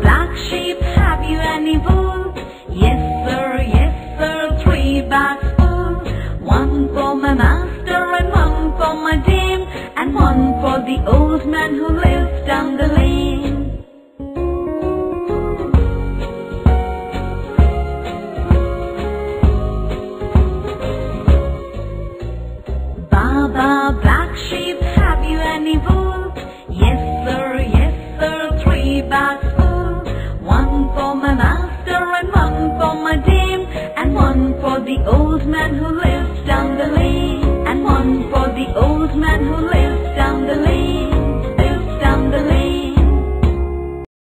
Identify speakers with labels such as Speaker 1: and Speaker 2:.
Speaker 1: black sheep, have you any wool? Yes sir, yes sir, three bags full. One for my master and one for my dame, and one for the old man who lives down the lane. Baba, black sheep, have you any wool? Yes sir, yes sir, three bags old man who lives down the lane, and one for the old man who lives